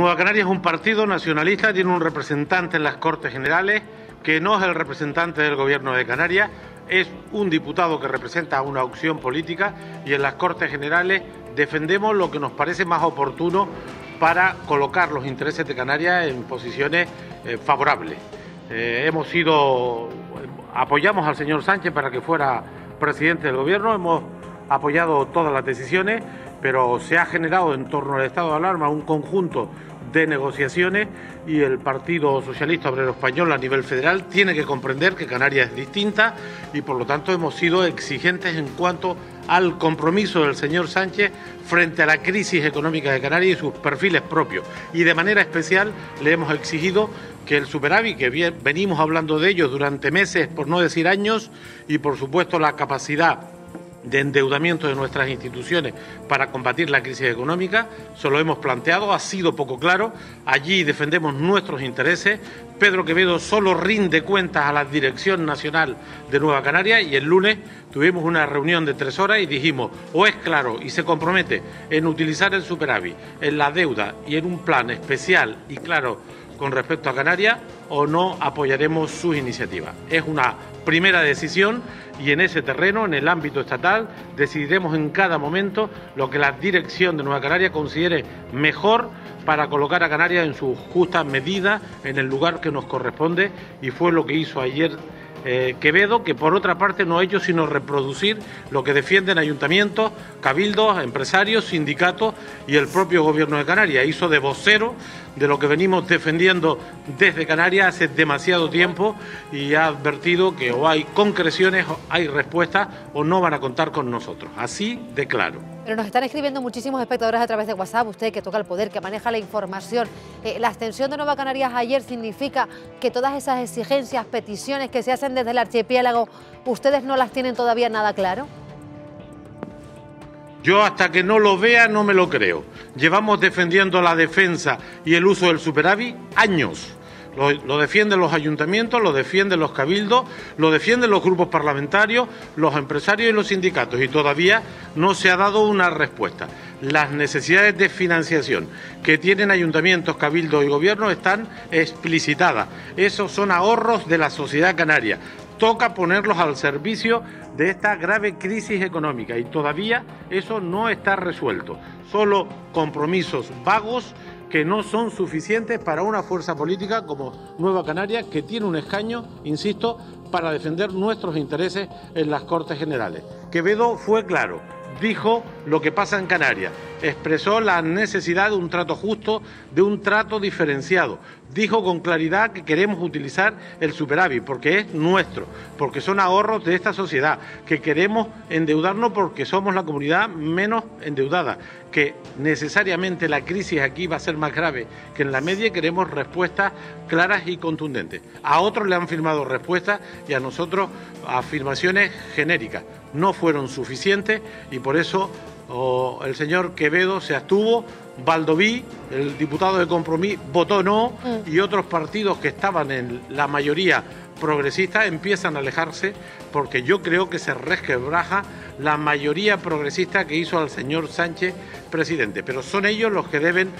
Nueva Canarias es un partido nacionalista, tiene un representante en las Cortes Generales que no es el representante del Gobierno de Canarias, es un diputado que representa una opción política y en las Cortes Generales defendemos lo que nos parece más oportuno para colocar los intereses de Canarias en posiciones eh, favorables. Eh, hemos sido, apoyamos al señor Sánchez para que fuera presidente del Gobierno, hemos apoyado todas las decisiones, pero se ha generado en torno al estado de alarma un conjunto de negociaciones y el Partido Socialista Obrero Español a nivel federal tiene que comprender que Canarias es distinta y por lo tanto hemos sido exigentes en cuanto al compromiso del señor Sánchez frente a la crisis económica de Canarias y sus perfiles propios. Y de manera especial le hemos exigido que el superávit, que venimos hablando de ello durante meses, por no decir años, y por supuesto la capacidad de endeudamiento de nuestras instituciones para combatir la crisis económica, se lo hemos planteado, ha sido poco claro, allí defendemos nuestros intereses, Pedro Quevedo solo rinde cuentas a la Dirección Nacional de Nueva Canaria y el lunes tuvimos una reunión de tres horas y dijimos o es claro y se compromete en utilizar el superávit en la deuda y en un plan especial y claro con respecto a Canarias o no apoyaremos sus iniciativas. Es una primera decisión y en ese terreno, en el ámbito estatal, decidiremos en cada momento lo que la dirección de Nueva Canaria considere mejor para colocar a Canarias en su justa medida, en el lugar que nos corresponde y fue lo que hizo ayer eh, Quevedo, que por otra parte no ha hecho sino reproducir lo que defienden ayuntamientos, cabildos, empresarios, sindicatos y el propio Gobierno de Canarias. Hizo de vocero de lo que venimos defendiendo desde Canarias hace demasiado tiempo y ha advertido que o hay concreciones, o hay respuestas o no van a contar con nosotros. Así de claro. Pero nos están escribiendo muchísimos espectadores a través de WhatsApp, usted que toca el poder, que maneja la información. Eh, la extensión de Nueva Canarias ayer significa que todas esas exigencias, peticiones que se hacen desde el archipiélago, ustedes no las tienen todavía nada claro. Yo hasta que no lo vea no me lo creo. Llevamos defendiendo la defensa y el uso del superávit años. Lo, defienden los ayuntamientos, lo defienden los cabildos, lo defienden los grupos parlamentarios, los empresarios y los sindicatos y todavía no se ha dado una respuesta. Las necesidades de financiación que tienen ayuntamientos, cabildos y gobiernos están explicitadas. Esos son ahorros de la sociedad canaria toca ponerlos al servicio de esta grave crisis económica y todavía eso no está resuelto. Solo compromisos vagos que no son suficientes para una fuerza política como Nueva Canaria, que tiene un escaño, insisto, para defender nuestros intereses en las Cortes Generales. Quevedo fue claro, dijo lo que pasa en Canarias, expresó la necesidad de un trato justo, de un trato diferenciado. Dijo con claridad que queremos utilizar el superávit porque es nuestro, porque son ahorros de esta sociedad, que queremos endeudarnos porque somos la comunidad menos endeudada, que necesariamente la crisis aquí va a ser más grave que en la media y queremos respuestas claras y contundentes. A otros le han firmado respuestas y a nosotros afirmaciones genéricas. No fueron suficientes y por eso el señor Quevedo se abstuvo, Valdoví, el diputado de Compromís, votó no mm. y otros partidos que estaban en la mayoría progresista empiezan a alejarse porque yo creo que se resquebraja la mayoría progresista que hizo al señor Sánchez presidente. Pero son ellos los que deben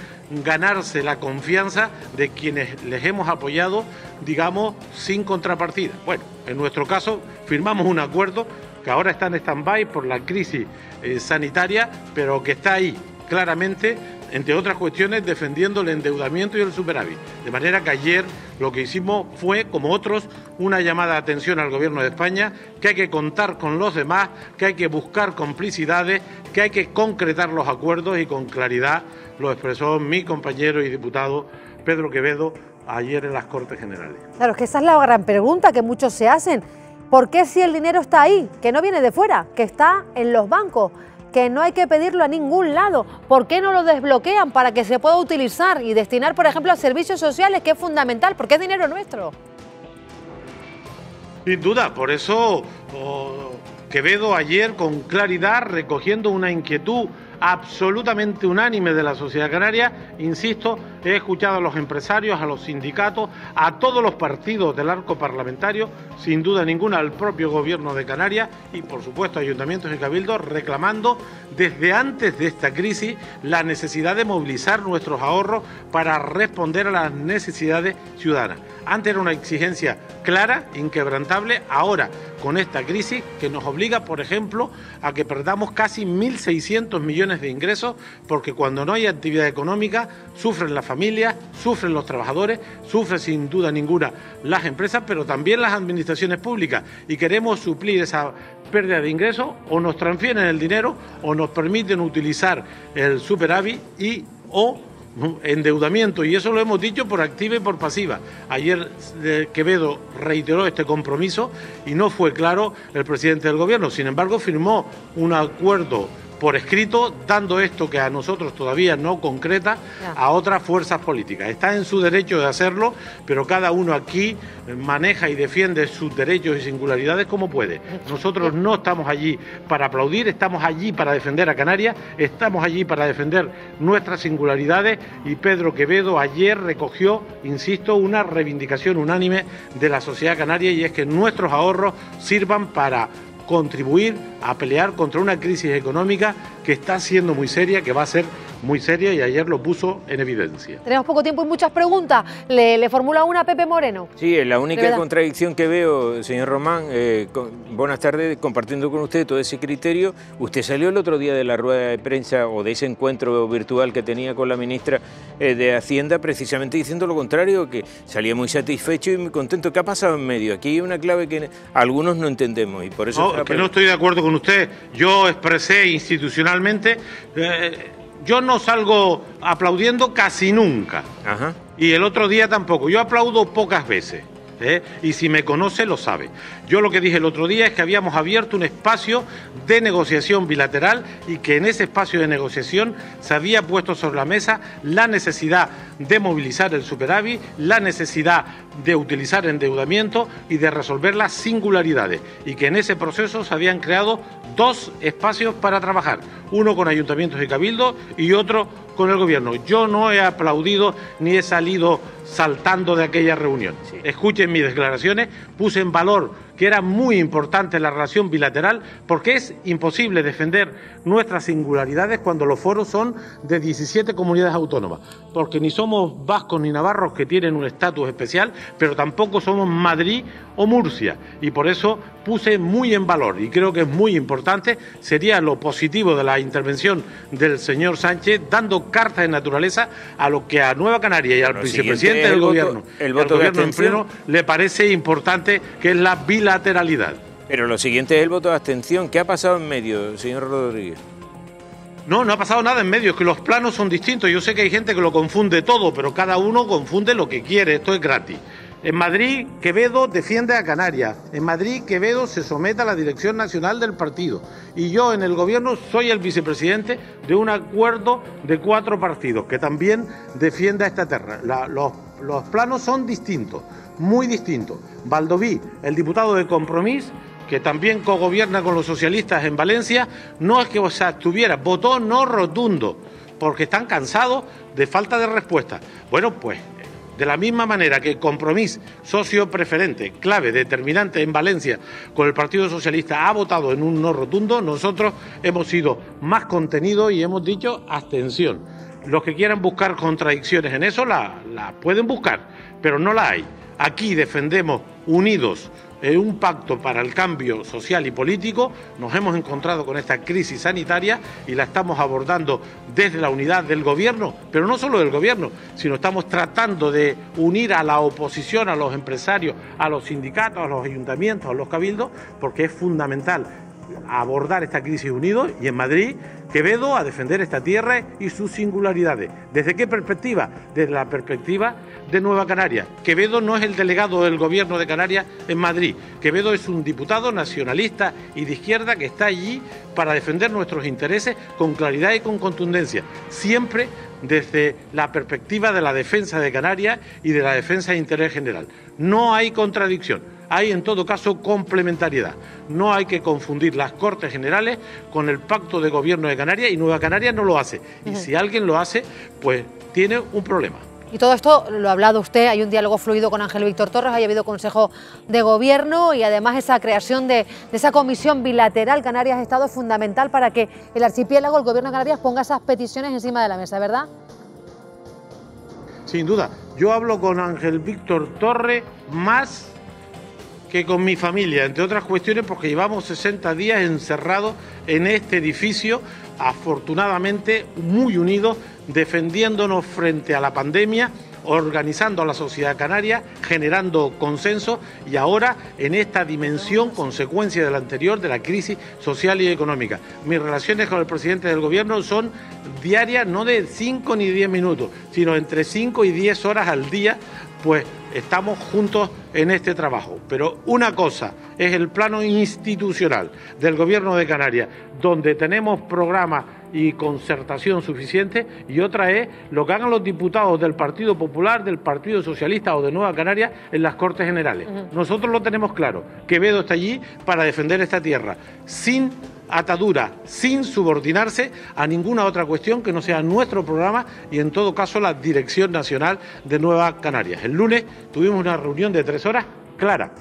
ganarse la confianza de quienes les hemos apoyado, digamos, sin contrapartida. Bueno, en nuestro caso firmamos un acuerdo que ahora está en stand-by por la crisis eh, sanitaria, pero que está ahí claramente, entre otras cuestiones, defendiendo el endeudamiento y el superávit. De manera que ayer lo que hicimos fue, como otros, una llamada de atención al Gobierno de España, que hay que contar con los demás, que hay que buscar complicidades, que hay que concretar los acuerdos y con claridad lo expresó mi compañero y diputado Pedro Quevedo ayer en las Cortes Generales. Claro, que esa es la gran pregunta que muchos se hacen. ¿Por qué si el dinero está ahí, que no viene de fuera, que está en los bancos, que no hay que pedirlo a ningún lado? ¿Por qué no lo desbloquean para que se pueda utilizar y destinar, por ejemplo, a servicios sociales, que es fundamental, porque es dinero nuestro? Sin duda, por eso Quevedo ayer con claridad recogiendo una inquietud absolutamente unánime de la sociedad canaria. Insisto, he escuchado a los empresarios, a los sindicatos, a todos los partidos del arco parlamentario, sin duda ninguna al propio gobierno de Canarias y por supuesto ayuntamientos y cabildos reclamando desde antes de esta crisis la necesidad de movilizar nuestros ahorros para responder a las necesidades ciudadanas. Antes era una exigencia clara, inquebrantable, ahora con esta crisis que nos obliga, por ejemplo, a que perdamos casi 1.600 millones de ingresos porque cuando no hay actividad económica sufren las familias, sufren los trabajadores, sufren sin duda ninguna las empresas, pero también las administraciones públicas. Y queremos suplir esa pérdida de ingresos o nos transfieren el dinero o nos permiten utilizar el superávit y o endeudamiento y eso lo hemos dicho por activa y por pasiva. Ayer eh, Quevedo reiteró este compromiso y no fue claro el presidente del gobierno. Sin embargo, firmó un acuerdo por escrito, dando esto que a nosotros todavía no concreta a otras fuerzas políticas. Está en su derecho de hacerlo, pero cada uno aquí maneja y defiende sus derechos y singularidades como puede. Nosotros no estamos allí para aplaudir, estamos allí para defender a Canarias, estamos allí para defender nuestras singularidades y Pedro Quevedo ayer recogió, insisto, una reivindicación unánime de la sociedad canaria y es que nuestros ahorros sirvan para contribuir a pelear contra una crisis económica que está siendo muy seria, que va a ser muy seria y ayer lo puso en evidencia. Tenemos poco tiempo y muchas preguntas. Le, formula una a Pepe Moreno. Sí, es la única contradicción que veo, señor Román. Eh, buenas tardes, compartiendo con usted todo ese criterio. Usted salió el otro día de la rueda de prensa o de ese encuentro virtual que tenía con la ministra eh, de Hacienda, precisamente diciendo lo contrario, que salía muy satisfecho y muy contento. ¿Qué ha pasado en medio? Aquí hay una clave que algunos no entendemos y por eso... No, que no estoy de acuerdo con usted. Yo expresé institucionalmente... Eh, yo no salgo aplaudiendo casi nunca. Y el otro día tampoco. Yo aplaudo pocas veces. ¿Eh? y si me conoce lo sabe. Yo lo que dije el otro día es que habíamos abierto un espacio de negociación bilateral y que en ese espacio de negociación se había puesto sobre la mesa la necesidad de movilizar el superávit, la necesidad de utilizar endeudamiento y de resolver las singularidades y que en ese proceso se habían creado dos espacios para trabajar, uno con ayuntamientos y cabildos y otro con el gobierno. Yo no he aplaudido ni he salido saltando de aquella reunión. Escuchen mis declaraciones, puse en valor que era muy importante la relación bilateral porque es imposible defender nuestras singularidades cuando los foros son de 17 comunidades autónomas, porque ni somos vascos ni navarros que tienen un estatus especial, pero tampoco somos Madrid o Murcia. Y por eso puse muy en valor y creo que es muy importante, sería lo positivo de la intervención del señor Sánchez dando carta de naturaleza a lo que a Nueva Canaria y al vicepresidente del gobierno, el voto gobierno en pleno le parece importante que es la bilateralidad Pero lo siguiente es el voto de abstención. ¿Qué ha pasado en medio, señor Rodríguez? No, no ha pasado nada en medio, es que los planos son distintos. Yo sé que hay gente que lo confunde todo, pero cada uno confunde lo que quiere, esto es gratis. En Madrid, Quevedo defiende a Canarias. En Madrid, Quevedo se somete a la dirección nacional del partido. Y yo en el gobierno soy el vicepresidente de un acuerdo de cuatro partidos que también defiende a esta tierra. los, los planos son distintos muy distinto. Valdoví, el diputado de Compromís, que también cogobierna con los socialistas en Valencia, no es que o votó no rotundo, porque están cansados de falta de respuesta. Bueno, pues de la misma manera que Compromís, socio preferente, clave, determinante en Valencia con el Partido Socialista, ha votado en un no rotundo, nosotros hemos sido más contenidos y hemos dicho abstención. Los que quieran buscar contradicciones en eso la, la pueden buscar, pero no la hay. Aquí defendemos unidos un pacto para el cambio social y político. Nos hemos encontrado con esta crisis sanitaria y la estamos abordando desde la unidad del gobierno, pero no solo del gobierno, sino estamos tratando de unir a la oposición, a los empresarios, a los sindicatos, a los ayuntamientos, a los cabildos, porque es fundamental abordar esta crisis unidos y en Madrid Quevedo a defender esta tierra y sus singularidades. ¿Desde qué perspectiva? Desde la perspectiva de Nueva Canaria. Quevedo no es el delegado del gobierno de Canarias en Madrid. Quevedo es un diputado nacionalista y de izquierda que está allí para defender nuestros intereses con claridad y con contundencia, siempre desde la perspectiva de la defensa de Canarias y de la defensa de interés general. No hay contradicción hay en todo caso complementariedad. No hay que confundir las Cortes Generales con el Pacto de Gobierno de Canarias y Nueva Canarias no lo hace. Y si alguien lo hace, pues tiene un problema. Y todo esto lo ha hablado usted, hay un diálogo fluido con Ángel Víctor Torres, ha habido Consejo de Gobierno y además esa creación de, esa comisión bilateral Canarias-Estado es fundamental para que el archipiélago, el Gobierno de Canarias, ponga esas peticiones encima de la mesa, ¿verdad? Sin duda. Yo hablo con Ángel Víctor Torres más que con mi familia, entre otras cuestiones porque llevamos 60 días encerrados en este edificio, afortunadamente muy unidos, defendiéndonos frente a la pandemia, organizando a la sociedad canaria, generando consenso y ahora en esta dimensión, consecuencia de la anterior, de la crisis social y económica. Mis relaciones con el presidente del gobierno son diarias, no de 5 ni 10 minutos, sino entre 5 y 10 horas al día, pues estamos juntos en este trabajo. Pero una cosa es el plano institucional del Gobierno de Canarias, donde tenemos programas y concertación suficiente, y otra es lo que hagan los diputados del Partido Popular, del Partido Socialista o de Nueva Canarias en las Cortes Generales. Nosotros lo tenemos claro. Quevedo está allí para defender esta tierra, sin atadura, sin subordinarse a ninguna otra cuestión que no sea nuestro programa y en todo caso la Dirección Nacional de Nueva Canarias. El lunes tuvimos una reunión de tres horas clara.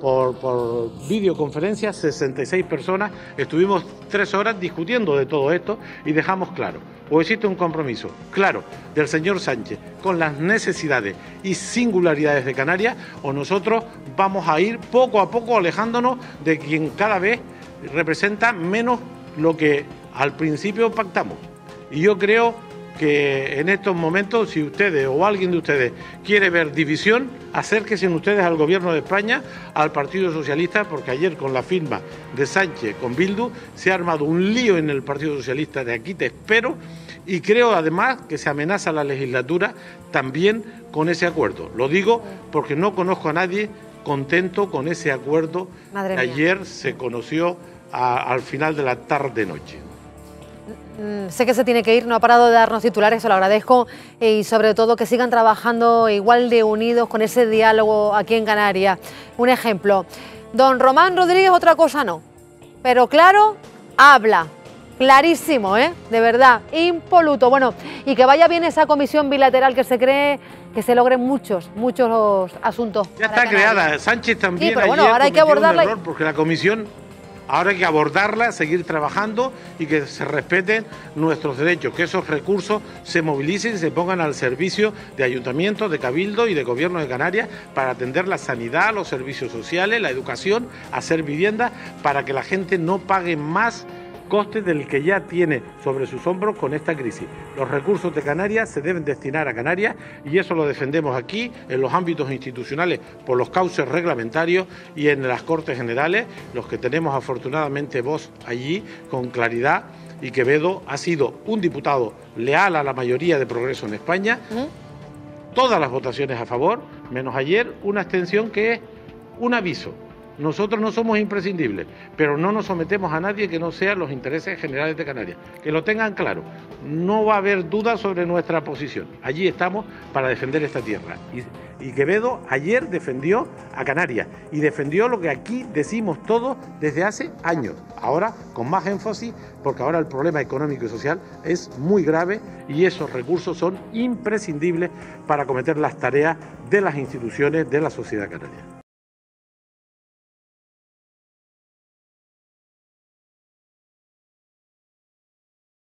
Por, videoconferencia, 66 personas, estuvimos tres horas discutiendo de todo esto y dejamos claro, o existe un compromiso claro del señor Sánchez con las necesidades y singularidades de Canarias, o nosotros vamos a ir poco a poco alejándonos de quien cada vez representa menos lo que al principio pactamos. Y yo creo que en estos momentos, si ustedes o alguien de ustedes quiere ver división, acérquense ustedes al Gobierno de España, al Partido Socialista, porque ayer con la firma de Sánchez con Bildu se ha armado un lío en el Partido Socialista de aquí te espero y creo además que se amenaza la legislatura también con ese acuerdo. Lo digo porque no conozco a nadie contento con ese acuerdo que ayer se conoció al final de la tarde-noche. Mm, sé que se tiene que ir, no ha parado de darnos titulares, se lo agradezco y sobre todo que sigan trabajando igual de unidos con ese diálogo aquí en Canarias. Un ejemplo, don Román Rodríguez otra cosa no, pero claro, habla, clarísimo, ¿eh? de verdad, impoluto. Bueno, y que vaya bien esa comisión bilateral que se cree que se logren muchos, muchos asuntos. Ya está creada, Sánchez también. Sí, pero bueno, ahora hay que abordarla. porque la comisión Ahora hay que abordarla, seguir trabajando y que se respeten nuestros derechos, que esos recursos se movilicen y se pongan al servicio de ayuntamientos, de cabildo y de gobierno de Canarias para atender la sanidad, los servicios sociales, la educación, hacer viviendas, para que la gente no pague más coste del que ya tiene sobre sus hombros con esta crisis. Los recursos de Canarias se deben destinar a Canarias y eso lo defendemos aquí en los ámbitos institucionales por los cauces reglamentarios y en las Cortes Generales, los que tenemos afortunadamente voz allí con claridad y Quevedo ha sido un diputado leal a la mayoría de progreso en España. Todas las votaciones a favor, menos ayer una abstención que es un aviso nosotros no somos imprescindibles, pero no nos sometemos a nadie que no sean los intereses generales de Canarias. Que lo tengan claro, no va a haber duda sobre nuestra posición. Allí estamos para defender esta tierra. Y, Quevedo ayer defendió a Canarias y defendió lo que aquí decimos todos desde hace años. Ahora con más énfasis, porque ahora el problema económico y social es muy grave y esos recursos son imprescindibles para acometer las tareas de las instituciones de la sociedad canaria.